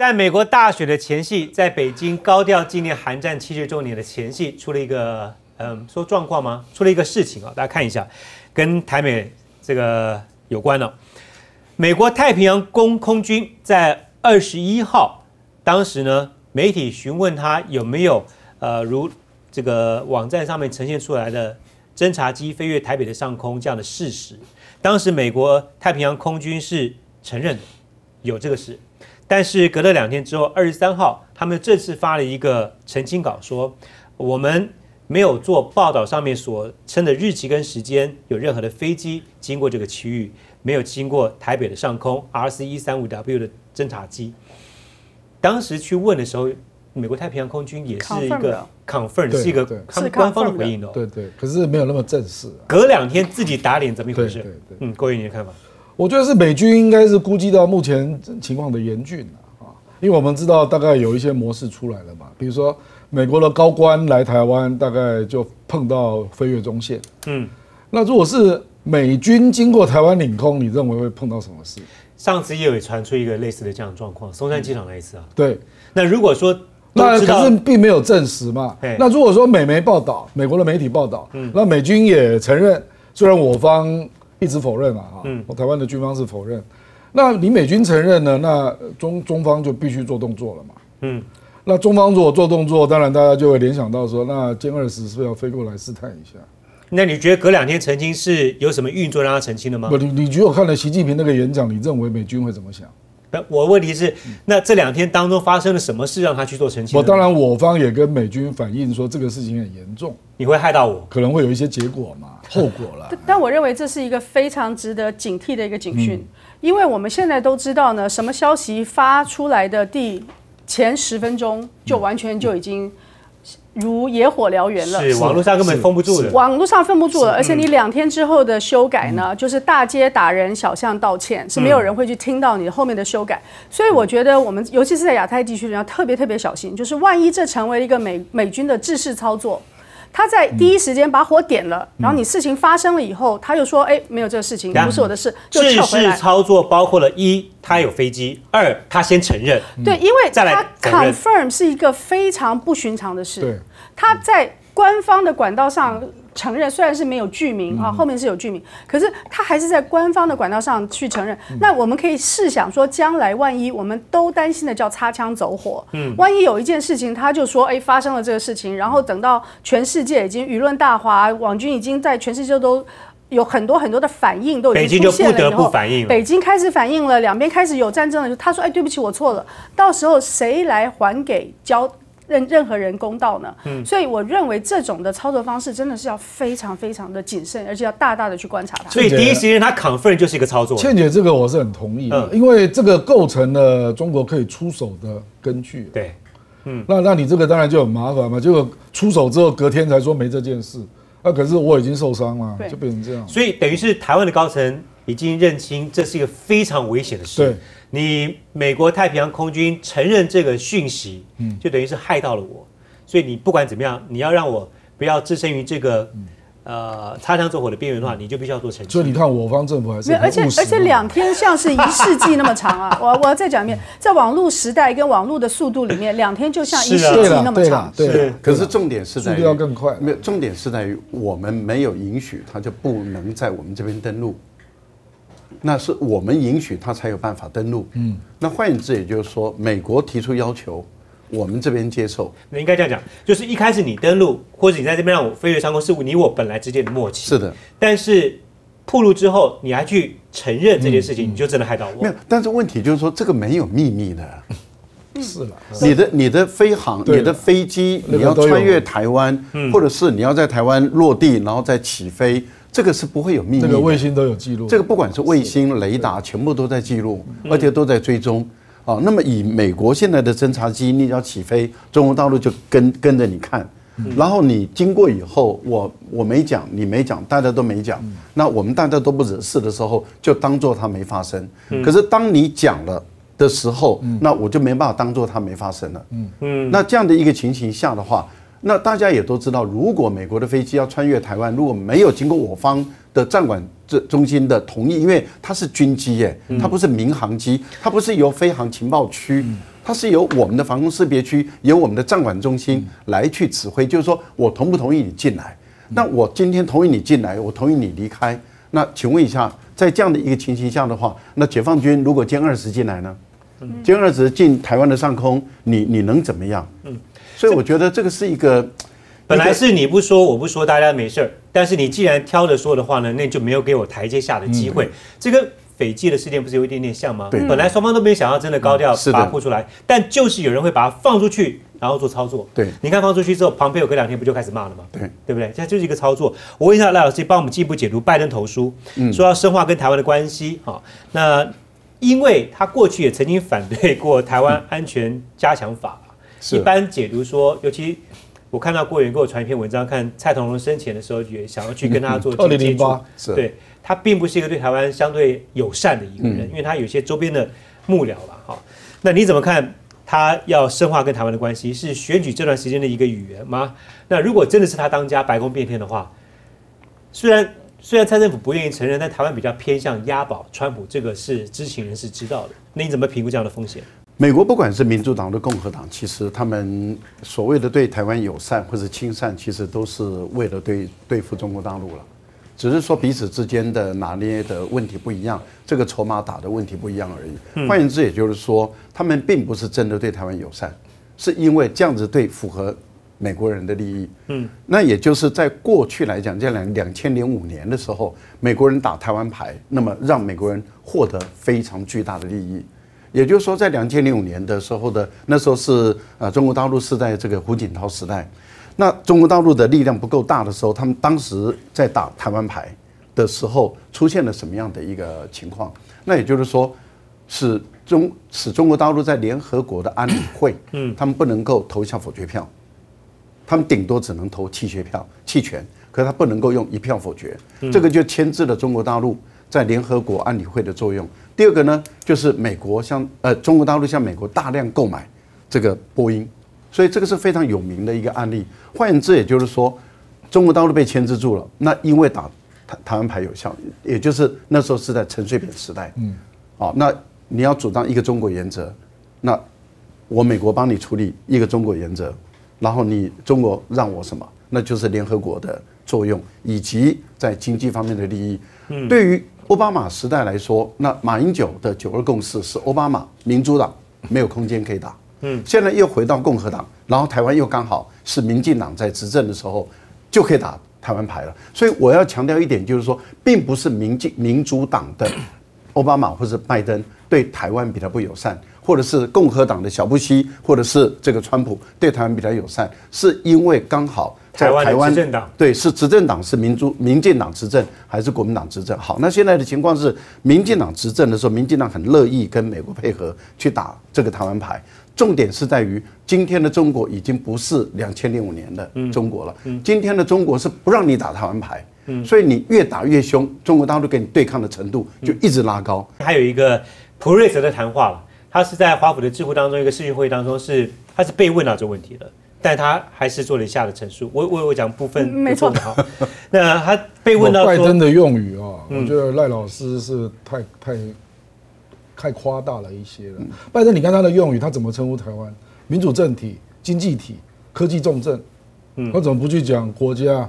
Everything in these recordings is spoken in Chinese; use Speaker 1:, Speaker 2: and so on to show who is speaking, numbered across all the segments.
Speaker 1: 在美国大选的前夕，在北京高调纪念韩战七十周年的前夕，出了一个嗯，说状况吗？出了一个事情啊，大家看一下，跟台美这个有关了。美国太平洋空空军在二十一号，当时呢，媒体询问他有没有呃，如这个网站上面呈现出来的侦察机飞越台北的上空这样的事实。当时美国太平洋空军是承认有这个事，但是隔了两天之后，二十三号，他们正式发了一个澄清稿，说我们没有做报道上面所称的日期跟时间，有任何的飞机经过这个区域，没有经过台北的上空，RC 一三五 W 的侦察机。当时去问的时候，美国太平洋空军也是一个 confirm，是一个他们官方的回应哦。
Speaker 2: 对对，可是没有那么正式。
Speaker 1: 隔两天自己打脸，怎么一回事？对对，嗯，郭宇，你的看法？
Speaker 2: 我觉得是美军应该是估计到目前情况的严峻了啊，因为我们知道大概有一些模式出来了嘛，比如说美国的高官来台湾，大概就碰到飞越中线。嗯，那如果是美军经过台湾领空，你认为会碰到什么事？
Speaker 1: 上次也有传出一个类似的这样状况，松山机场那一次啊。
Speaker 2: 对，
Speaker 1: 那如果说。
Speaker 2: 那可是并没有证实嘛。那如果说美媒报道，美国的媒体报道，嗯那美军也承认，虽然我方一直否认嘛，啊，嗯台湾的军方是否认。那你美军承认呢？那中中方就必须做动作了嘛。嗯，那中方如果做动作，当然大家就会联想到说，那歼二十是不是要飞过来试探一下？
Speaker 1: 那你觉得隔两天澄清是有什么运作让他澄清的吗？
Speaker 2: 不，你你觉得我看了习近平那个演讲，你认为美军会怎么想？
Speaker 1: 我问题是，那这两天当中发生了什么事让他去做澄清？
Speaker 2: 我当然，我方也跟美军反映说这个事情很严重，
Speaker 1: 你会害到我，
Speaker 2: 可能会有一些结果嘛，后果了。
Speaker 3: 但我认为这是一个非常值得警惕的一个警讯，因为我们现在都知道呢，什么消息发出来的第前十分钟就完全就已经。如野火燎原了，
Speaker 1: 是网络上根本封不住的。
Speaker 3: 网络上封不住了，而且你两天之后的修改呢，就是大街打人，小巷道歉，是没有人会去听到你后面的修改。所以我觉得我们尤其是在亚太地区，要特别特别小心，就是万一这成为一个美美军的制式操作。他在第一时间把火点了，然后你事情发生了以后，他又说：“哎，没有这个事情，不是我的事。”就
Speaker 1: 撤回来。操作包括了一，他有飞机；二，他先承认。
Speaker 3: 对，因为他 confirm 是一个非常不寻常的事。
Speaker 2: 对，
Speaker 3: 他在官方的管道上。承认虽然是没有剧名啊，后面是有剧名，可是他还是在官方的管道上去承认。那我们可以试想说，将来万一我们都担心的叫擦枪走火，嗯，万一有一件事情，他就说，哎，发生了这个事情，然后等到全世界已经舆论大哗，网军已经在全世界都有很多很多的反应，都已经出现了以后，北京开始反应了，两边开始有战争了，他说，哎，对不起，我错了，到时候谁来还给交？任任何人公道呢？嗯，所以我认为这种的操作方式真的是要非常非常的谨慎，而且要大大的去观察它。
Speaker 1: 所以第一时间他 confirm 就是一个操作。
Speaker 2: 倩姐，这个我是很同意的，因为这个构成了中国可以出手的根据。
Speaker 1: 对，
Speaker 2: 嗯，那那你这个当然就很麻烦嘛，结果出手之后隔天才说没这件事，那可是我已经受伤了，就变成这样。
Speaker 1: 所以等于是台湾的高层已经认清这是一个非常危险的事。
Speaker 2: 对。
Speaker 1: 你美国太平洋空军承认这个讯息，嗯，就等于是害到了我，所以你不管怎么样，你要让我不要置身于这个呃擦枪走火的边缘的话，你就必须要做澄清。
Speaker 2: 所以你看，我方政府还是
Speaker 3: 而且而且两天像是一世纪那么长啊！我我要再讲一遍，在网络时代跟网络的速度里面，两天就像一世纪那么长。
Speaker 2: 对，
Speaker 4: 可是重点是在
Speaker 2: 于要更快。
Speaker 4: 没有重点是在于我们没有允许，他就不能在我们这边登陆。那是我们允许他才有办法登陆。嗯，那换言之，也就是说，美国提出要求，我们这边接受。
Speaker 1: 那应该这样讲，就是一开始你登陆，或者你在这边让我飞越上空，是你我本来之间的默契。
Speaker 4: 是的。
Speaker 1: 但是铺路之后，你还去承认这件事情，你就真的害到我。
Speaker 4: 没有，但是问题就是说，这个没有秘密的。
Speaker 2: 是了。
Speaker 4: 你的你的飞航，你的飞机，你要穿越台湾，或者是你要在台湾落地，然后再起飞。这个是不会有秘密，这
Speaker 2: 个卫星都有记录。
Speaker 4: 这个不管是卫星、雷达，全部都在记录，而且都在追踪。啊，那么以美国现在的侦察机，你要起飞，中国大陆就跟跟着你看。然后你经过以后，我我没讲，你没讲，大家都没讲。那我们大家都不惹事的时候，就当做它没发生。可是当你讲了的时候，那我就没办法当做它没发生了。嗯嗯。那这样的一个情形下的话。那大家也都知道，如果美国的飞机要穿越台湾，如果没有经过我方的战管这中心的同意，因为它是军机耶，它不是民航机，它不是由飞航情报区，它它是由我们的防空识别区，由我们的战管中心来去指挥，就是说我同不同意你进来？那我今天同意你进来，我同意你离开。那请问一下，在这样的一个情形下的话，那解放军如果歼二十进来呢？歼二十进台湾的上空，你你能怎么样？嗯，所以我觉得这个是一个，
Speaker 1: 本来是你不说我不说，大家没事儿。但是你既然挑着说的话呢，那就没有给我台阶下的机会。这个斐济的事件不是有一点点像吗？
Speaker 4: 对，
Speaker 1: 本来双方都没有想到真的高调把它铺出来，但就是有人会把它放出去。然后做操作，
Speaker 4: 对，
Speaker 1: 你看放出去之后，庞培有隔两天不就开始骂了吗？
Speaker 4: 对，
Speaker 1: 对不对？这就是一个操作。我问一下赖老师，帮我们进一步解读拜登投书，说要深化跟台湾的关系啊。那因为他过去也曾经反对过台湾安全加强法，一般解读说，尤其我看到郭源给我传一篇文章，看蔡同荣生前的时候也想要去跟他做接触，对他并不是一个对台湾相对友善的一个人，因为他有些周边的幕僚吧哈。那你怎么看？他要深化跟台湾的关系，是选举这段时间的一个语言吗？那如果真的是他当家，白宫变天的话，虽然虽然蔡政府不愿意承认，但台湾比较偏向押宝川普，这个是知情人士知道的。那你怎么评估这样的风险？
Speaker 4: 美国不管是民主党的共和党，其实他们所谓的对台湾友善或者亲善，其实都是为了对对付中国大陆了。只是说彼此之间的拿捏的问题不一样，这个筹码打的问题不一样而已。换言之，也就是说，他们并不是真的对台湾友善，是因为这样子对符合美国人的利益。嗯，那也就是在过去来讲，这两两千零五年的时候，美国人打台湾牌，那么让美国人获得非常巨大的利益。也就是说，在两千零五年的时候的那时候是呃，中国大陆是在这个胡锦涛时代。那中国大陆的力量不够大的时候，他们当时在打台湾牌的时候，出现了什么样的一个情况？那也就是说，使中使中国大陆在联合国的安理会，嗯，他们不能够投下否决票，他们顶多只能投弃权票，弃权，可是他不能够用一票否决，这个就牵制了中国大陆在联合国安理会的作用。第二个呢，就是美国向呃中国大陆向美国大量购买这个波音。所以这个是非常有名的一个案例。换言之，也就是说，中国大陆被牵制住了。那因为打台台湾牌有效，也就是那时候是在陈水扁时代。嗯。哦，那你要主张一个中国原则，那我美国帮你处理一个中国原则，然后你中国让我什么？那就是联合国的作用以及在经济方面的利益。嗯。对于奥巴马时代来说，那马英九的九二共识是奥巴马民主党没有空间可以打。嗯，现在又回到共和党，然后台湾又刚好是民进党在执政的时候，就可以打台湾牌了。所以我要强调一点，就是说，并不是民进民主党的奥巴马或者拜登对台湾比较不友善，或者是共和党的小布希或者是这个川普对台湾比较友善，是因为刚好
Speaker 1: 在台湾执政党
Speaker 4: 对是执政党是民主民进党执政还是国民党执政？好，那现在的情况是民进党执政的时候，民进党很乐意跟美国配合去打这个台湾牌。重点是在于，今天的中国已经不是两千零五年的中国了。今天的中国是不让你打台湾牌，所以你越打越凶，中国大陆跟你对抗的程度就一直拉高。
Speaker 1: 还有一个普瑞泽的谈话了，他是在华府的智库当中一个视讯会议当中，是他是被问到这个问题的，但他还是做了以下的陈述。我我我讲部分
Speaker 3: 没错
Speaker 1: 哈。那他被问到
Speaker 2: 拜登的用语啊，我觉得赖老师是太太。太夸大了一些了。拜登，你看他的用语，他怎么称呼台湾？民主政体、经济体、科技重镇。嗯，他怎么不去讲国家？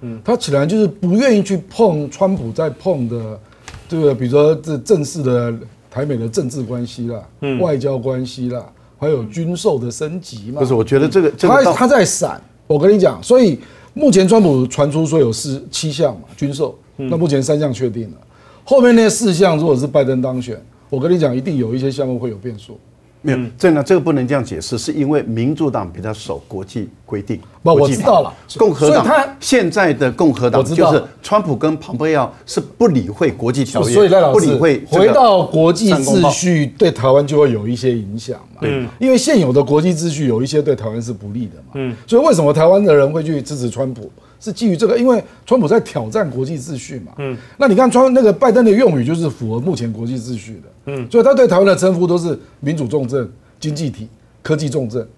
Speaker 2: 嗯，他起来就是不愿意去碰川普在碰的这个，比如说这正式的台美的政治关系啦，嗯，外交关系啦，还有军售的升级嘛。
Speaker 4: 不是，我觉得这个
Speaker 2: 他他在闪。我跟你讲，所以目前川普传出说有四七项嘛军售，那目前三项确定了，后面那四项如果是拜登当选。我跟你讲，一定有一些项目会有变数。
Speaker 4: 没有，这呢，这个不能这样解释，是因为民主党比较守国际规定。
Speaker 2: 不，我知道了。
Speaker 4: 共和党现在的共和党就是川普跟庞佩奥是不理会国际条约，
Speaker 2: 所以赖老师回到国际秩序对台湾就会有一些影响嘛。嗯，因为现有的国际秩序有一些对台湾是不利的嘛。嗯，所以为什么台湾的人会去支持川普？是基于这个，因为川普在挑战国际秩序嘛。嗯，那你看川那个拜登的用语就是符合目前国际秩序的。嗯，所以他对台湾的称呼都是民主重镇、经济体、科技重镇，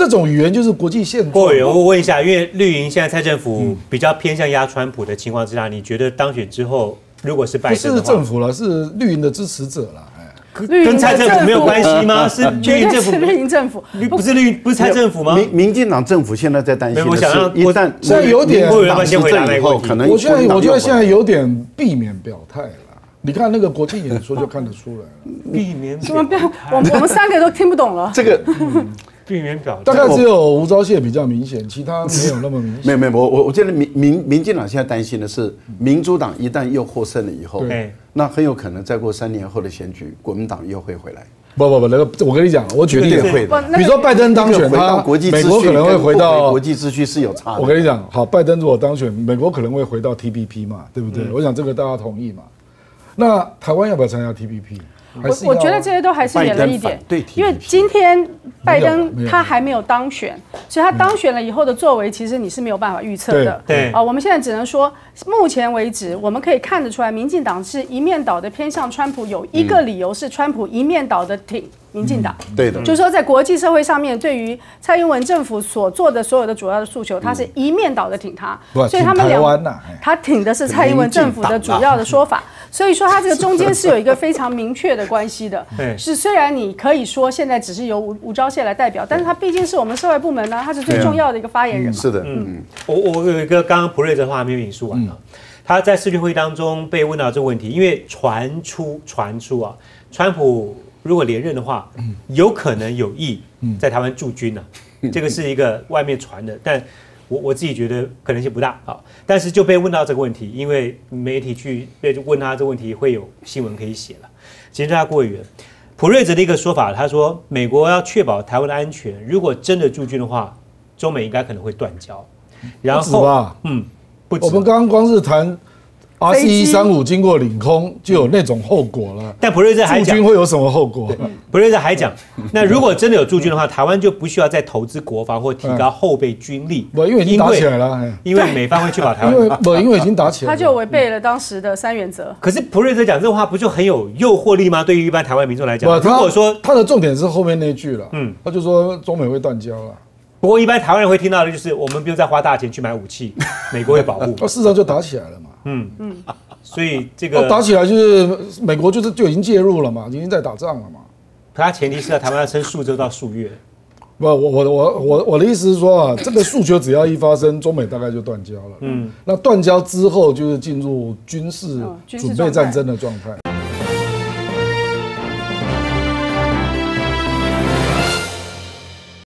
Speaker 2: 这种语言就是国际现状。
Speaker 1: 郭我问一下，因为绿营现在蔡政府比较偏向压川普的情况之下，你觉得当选之后，如果是拜登，
Speaker 2: 不是政府了，是绿营的支持者了。
Speaker 1: 跟蔡政府没有关系吗？是绿营政府，
Speaker 3: 绿营政府
Speaker 1: 不是绿，不是蔡政府吗？
Speaker 4: 民民进党政府现在在担心的是，一旦
Speaker 2: 现在有点，
Speaker 1: 先回答以后，可能
Speaker 2: 我现在我觉得现在有点避免表态了。你看那个国际演说就看得出来了，
Speaker 1: 避免
Speaker 3: 什么表？我我们三个都听不懂了。
Speaker 4: 这个
Speaker 1: 避免表
Speaker 2: 大概只有吴钊燮比较明显，其他没有那么明显。
Speaker 4: 没有没有，我我我觉得民民民进党现在担心的是，民主党一旦又获胜了以后，那很有可能再过三年后的选举，国民党又会回来。
Speaker 2: 不不不，那个我跟你讲，我绝对
Speaker 4: 会的。
Speaker 2: 比如说拜登当选，他美国可能会回到
Speaker 4: 国际秩序是有差。
Speaker 2: 我跟你讲，好，拜登如果当选，美国可能会回到 TPP 嘛，对不对？我想这个大家同意嘛。那台湾要不要参加 TPP？
Speaker 3: 我我觉得这些都还是演了一点，因为今天拜登他还没有当选，所以他当选了以后的作为，其实你是没有办法预测的。
Speaker 1: 对
Speaker 3: 啊，我们现在只能说，目前为止我们可以看得出来，民进党是一面倒的偏向川普，有一个理由是川普一面倒的挺。民进党
Speaker 4: 对的，
Speaker 3: 就是说在国际社会上面，对于蔡英文政府所做的所有的主要的诉求，他是一面倒的挺他，
Speaker 2: 所以他们两
Speaker 3: 他挺的是蔡英文政府的主要的说法，所以说他这个中间是有一个非常明确的关系的。是虽然你可以说现在只是由吴吴钊燮来代表，但是他毕竟是我们社会部门呢，他是最重要的一个发言人。
Speaker 4: 是的，嗯，
Speaker 1: 我我有一个刚刚普瑞的话没有引述完了，他在视讯会议当中被问到这个问题，因为传出传出啊，川普。如果连任的话，有可能有意在台湾驻军呢，这个是一个外面传的，但我我自己觉得可能性不大啊。但是就被问到这个问题，因为媒体去被问他这个问题，会有新闻可以写了。其实他郭委员普瑞泽的一个说法，他说美国要确保台湾的安全，如果真的驻军的话，中美应该可能会断交。
Speaker 2: 然后，
Speaker 1: 嗯，不
Speaker 2: 我们刚刚光是谈。R C 一三五经过领空就有那种后果了，
Speaker 1: 但普瑞泽还
Speaker 2: 讲驻军会有什么后果？
Speaker 1: 普瑞泽还讲，那如果真的有驻军的话，台湾就不需要再投资国防或提高后备军力。
Speaker 2: 不，因为已经打起来了，
Speaker 1: 因为美方会确保台湾。
Speaker 2: 因为不，因为已经打起来
Speaker 3: 了，他就违背了当时的三原则。
Speaker 1: 可是普瑞泽讲这话不就很有诱惑力吗？对于一般台湾民众来讲，如果说
Speaker 2: 他的重点是后面那句了，嗯，他就说中美会断交了。
Speaker 1: 不过一般台湾人会听到的就是，我们不用再花大钱去买武器，美国会保护。
Speaker 2: 那 事实上就打起来了嘛。嗯
Speaker 1: 嗯，所以这个
Speaker 2: 打起来就是美国就是就已经介入了嘛，已经在打仗了嘛。
Speaker 1: 他前提是要台湾要撑数周到数月。
Speaker 2: 不，我我我我我的意思是说啊，这个诉求只要一发生，中美大概就断交了。嗯，那断交之后就是进入军事准备战争的状态。